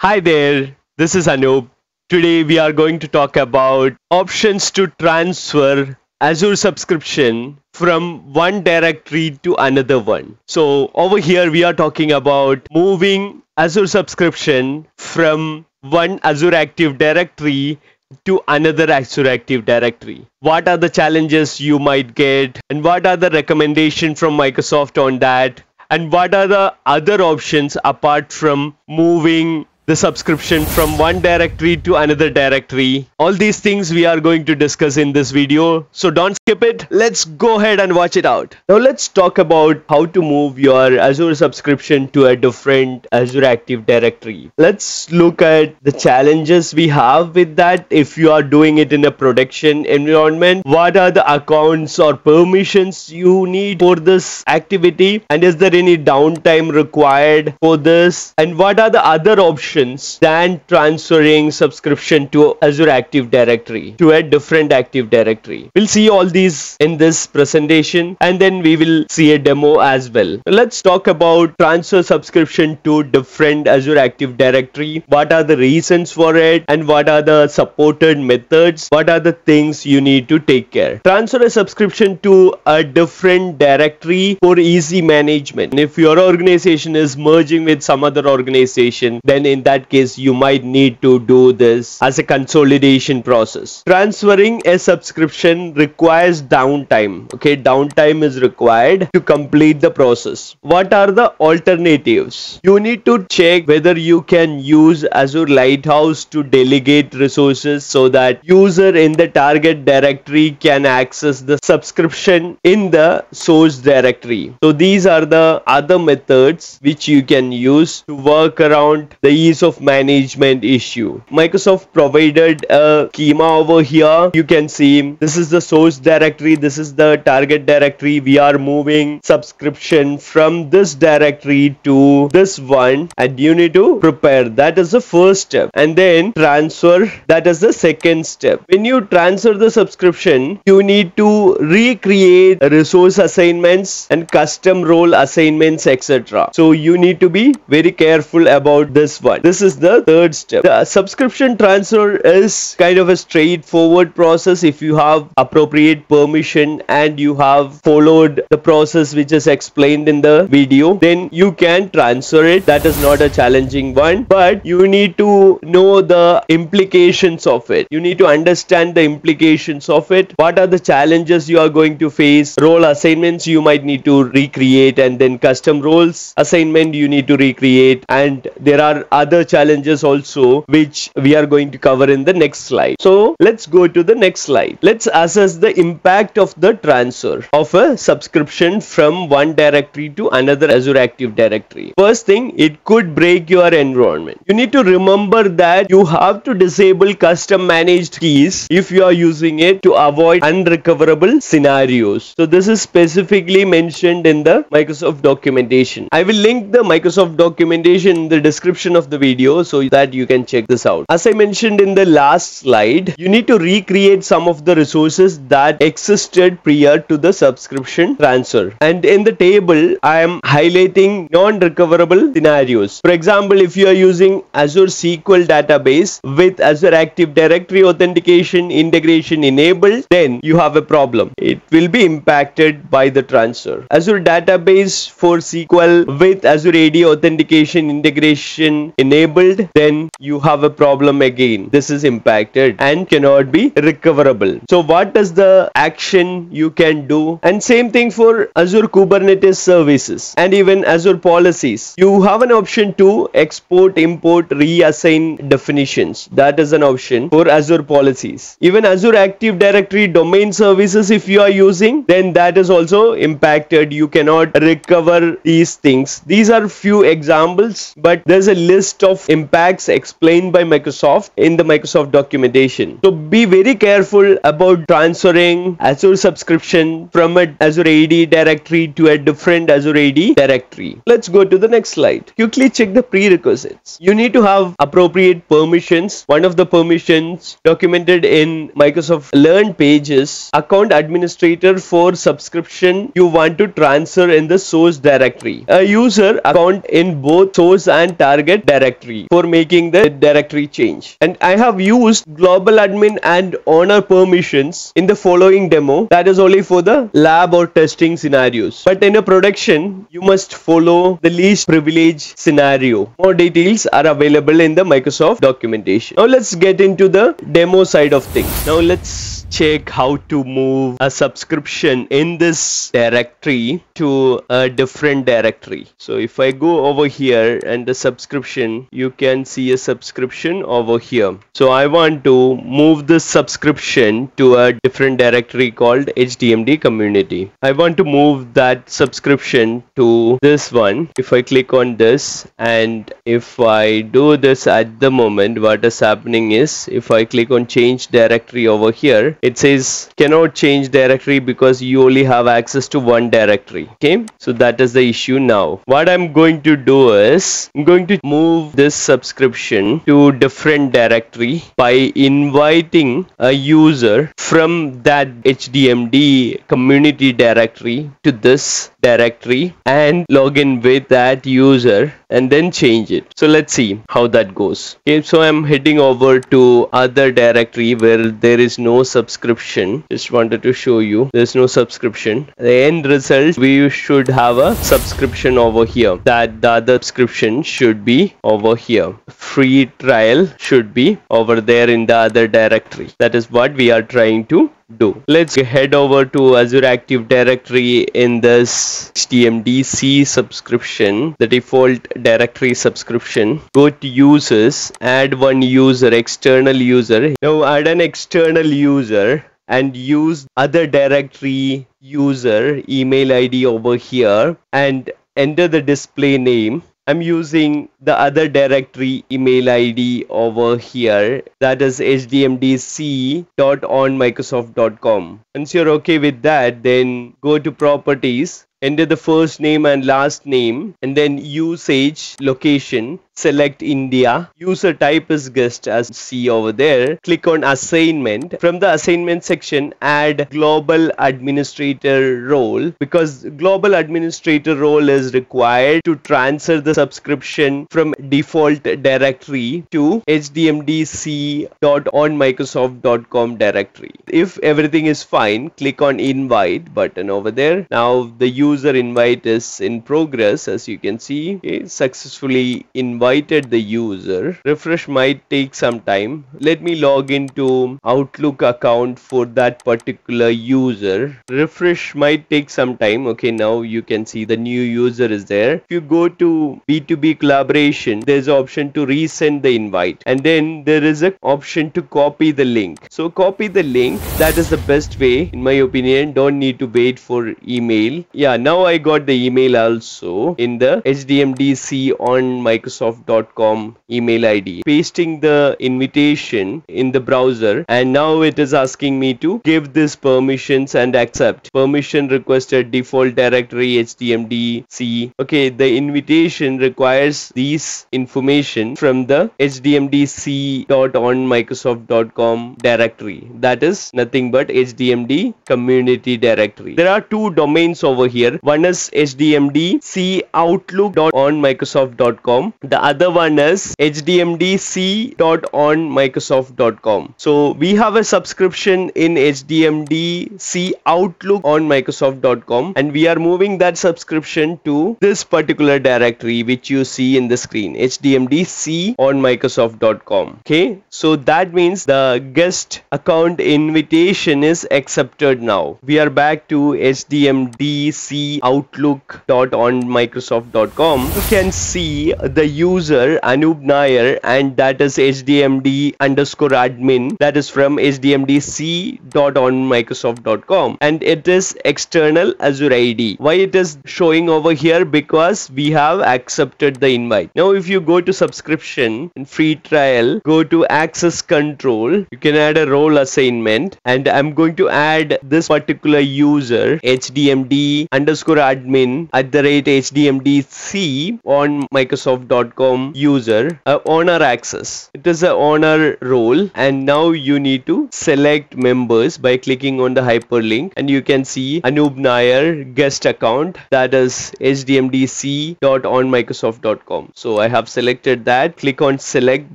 Hi there, this is Anoop. Today we are going to talk about options to transfer Azure subscription from one directory to another one. So over here we are talking about moving Azure subscription from one Azure Active Directory to another Azure Active Directory. What are the challenges you might get and what are the recommendation from Microsoft on that? And what are the other options apart from moving the subscription from one directory to another directory. All these things we are going to discuss in this video. So don't skip it. Let's go ahead and watch it out. Now let's talk about how to move your Azure subscription to a different Azure Active Directory. Let's look at the challenges we have with that if you are doing it in a production environment. What are the accounts or permissions you need for this activity and is there any downtime required for this and what are the other options options than transferring subscription to Azure Active Directory to a different Active Directory. We'll see all these in this presentation and then we will see a demo as well. Let's talk about transfer subscription to different Azure Active Directory. What are the reasons for it and what are the supported methods? What are the things you need to take care? Transfer a subscription to a different directory for easy management. And if your organization is merging with some other organization, then in that case you might need to do this as a consolidation process. Transferring a subscription requires downtime okay? Downtime is required to complete the process. What are the alternatives? You need to check whether you can use azure lighthouse to delegate resources so that user in the target directory can access the subscription in the source directory. So these are the other methods which you can use to work around the ease of management issue. Microsoft provided a schema over here. You can see this is the source directory. This is the target directory. We are moving subscription from this directory to this one and you need to prepare. That is the first step and then transfer. That is the second step. When you transfer the subscription, you need to recreate resource assignments and custom role assignments etc. So you need to be very careful about this one this is the third step. The subscription transfer is kind of a straightforward process. If you have appropriate permission and you have followed the process which is explained in the video then you can transfer it. That is not a challenging one but you need to know the implications of it. You need to understand the implications of it. What are the challenges you are going to face? Role assignments you might need to recreate and then custom roles assignment you need to recreate. And there are other other challenges also which we are going to cover in the next slide. So let's go to the next slide. Let's assess the impact of the transfer of a subscription from one directory to another Azure Active Directory. First thing, it could break your environment. You need to remember that you have to disable custom managed keys if you are using it to avoid unrecoverable scenarios. So this is specifically mentioned in the Microsoft documentation. I will link the Microsoft documentation in the description of the video video so that you can check this out. As I mentioned in the last slide, you need to recreate some of the resources that existed prior to the subscription transfer. And in the table, I am highlighting non-recoverable scenarios. For example, if you are using Azure SQL database with Azure Active Directory authentication integration enabled, then you have a problem. It will be impacted by the transfer. Azure database for SQL with Azure AD authentication integration enabled enabled then you have a problem again. This is impacted and cannot be recoverable. So what does the action you can do? And same thing for azure kubernetes services and even azure policies. You have an option to export import reassign definitions. That is an option for azure policies. Even azure active directory domain services if you are using then that is also impacted. You cannot recover these things. These are few examples but there's a list of impacts explained by Microsoft in the Microsoft documentation. So be very careful about transferring Azure subscription from a Azure AD directory to a different Azure AD directory. Let's go to the next slide. Quickly check the prerequisites. You need to have appropriate permissions. One of the permissions documented in Microsoft Learn pages account administrator for subscription you want to transfer in the source directory. A user account in both source and target directory directory for making the directory change. And I have used global admin and owner permissions in the following demo that is only for the lab or testing scenarios. But in a production, you must follow the least privilege scenario. More details are available in the Microsoft documentation. Now let's get into the demo side of things. Now let's check how to move a subscription in this directory to a different directory. So if I go over here and the subscription you can see a subscription over here. So I want to move this subscription to a different directory called HTMD community. I want to move that subscription to this one. If I click on this and if I do this at the moment what is happening is if I click on change directory over here it says cannot change directory because you only have access to one directory. Okay so that is the issue now. What i'm going to do is i'm going to move this subscription to different directory by inviting a user from that htmd community directory to this directory and log in with that user and then change it. So let's see how that goes. Okay so i'm heading over to other directory where there is no subscription. Just wanted to show you there's no subscription. The end result we should have a subscription over here. That the other subscription should be over here. Free trial should be over there in the other directory. That is what we are trying to do. Let's head over to Azure Active Directory in this HDMDC subscription, the default directory subscription. Go to users, add one user, external user. Now add an external user and use other directory user email ID over here and enter the display name I'm using the other directory email ID over here that is hdmdc.onmicrosoft.com. Once you're okay with that then go to properties enter the first name and last name and then usage location select India. User type is guest as see over there. Click on assignment. From the assignment section, add global administrator role because global administrator role is required to transfer the subscription from default directory to hdmdc.onmicrosoft.com directory. If everything is fine, click on invite button over there. Now the user invite is in progress as you can see. Okay, successfully invite invited the user. Refresh might take some time. Let me log into Outlook account for that particular user. Refresh might take some time. Okay, now you can see the new user is there. If you go to B2B collaboration, there's option to resend the invite. And then there is an option to copy the link. So copy the link. That is the best way in my opinion. Don't need to wait for email. Yeah, now I got the email also in the HDMDC on Microsoft microsoft.com email id pasting the invitation in the browser and now it is asking me to give this permissions and accept. Permission requested default directory hdmdc okay the invitation requires these information from the hdmdc.onmicrosoft.com directory. That is nothing but htmd community directory. There are two domains over here. One is hdmdc outlook.onmicrosoft.com the other one is hdmdc.onmicrosoft.com so we have a subscription in hdmdc outlook on microsoft.com and we are moving that subscription to this particular directory which you see in the screen hdmdc on microsoft.com okay? So that means the guest account invitation is accepted now. We are back to hdmdc outlook.onmicrosoft.com you can see the user Anoop Nair and that is hdmd underscore admin that is from hdmdc.onmicrosoft.com and it is external Azure ID. Why it is showing over here? Because we have accepted the invite. Now if you go to subscription and free trial, go to access control, you can add a role assignment and I'm going to add this particular user hdmd underscore admin at the rate hdmdc on microsoft.com user a owner access. It is a owner role and now you need to select members by clicking on the hyperlink and you can see Anoop Nair guest account that is hdmdc.onmicrosoft.com. So I have selected that. Click on select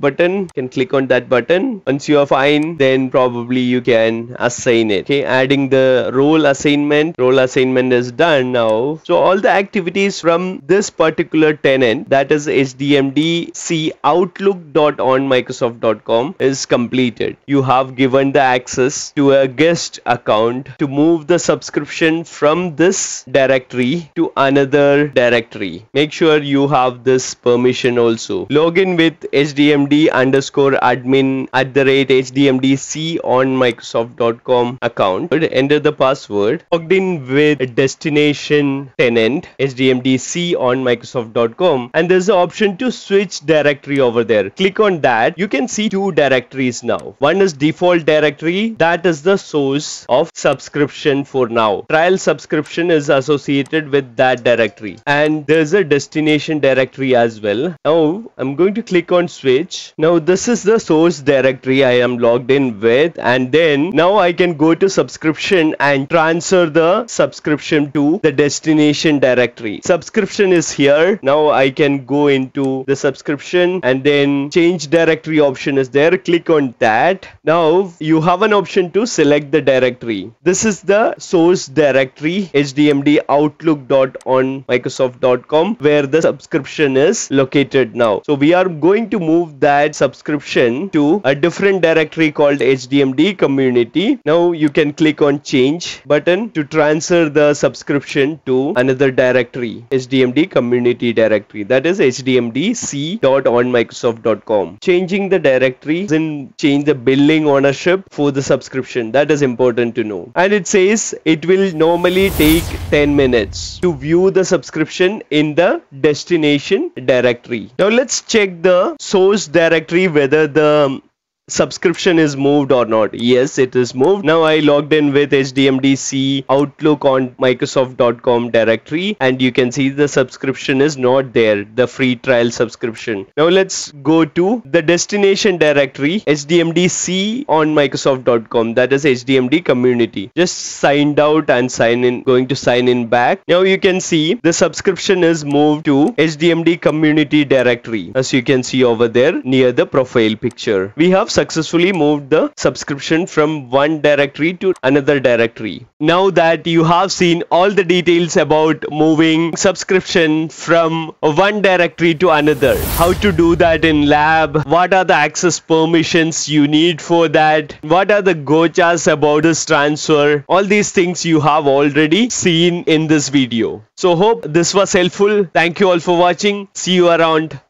button. You can click on that button. Once you are fine then probably you can assign it. Okay adding the role assignment. Role assignment is done now. So all the activities from this particular tenant that is hdmdc outlook.onmicrosoft.com is completed. You have given the access to a guest account to move the subscription from this directory to another directory. Make sure you have this permission also. Login with hdmd underscore admin at the rate hdmdc on microsoft.com account. Enter the password. Logged in with destination tenant hdmdc on microsoft.com and there's an option to switch directory over there. Click on that. You can see two directories now. One is default directory that is the source of subscription for now. Trial subscription is associated with that directory and there's a destination directory as well. Now I'm going to click on switch. Now this is the source directory I am logged in with and then now I can go to subscription and transfer the subscription to the destination directory. Subscription is here. Now I can go into the subscription and then change directory option is there. Click on that. Now you have an option to select the directory. This is the source directory hdmd outlook.on microsoft.com where the subscription is located now. So we are going to move that subscription to a different directory called htmd community. Now you can click on change button to transfer the subscription to another directory htmd community directory that is hdmdc.onmicrosoft.com. Changing the directory doesn't change the billing ownership for the subscription that is important to know and it says it will normally take 10 minutes to view the subscription in the destination directory. Now let's check the source directory whether the subscription is moved or not? Yes it is moved. Now i logged in with hdmdc outlook on microsoft.com directory and you can see the subscription is not there the free trial subscription. Now let's go to the destination directory hdmdc on microsoft.com that is htmd community. Just signed out and sign in going to sign in back. Now you can see the subscription is moved to htmd community directory as you can see over there near the profile picture. We have successfully moved the subscription from one directory to another directory. Now that you have seen all the details about moving subscription from one directory to another, how to do that in lab, what are the access permissions you need for that, what are the gochas about this transfer, all these things you have already seen in this video. So hope this was helpful. Thank you all for watching. See you around.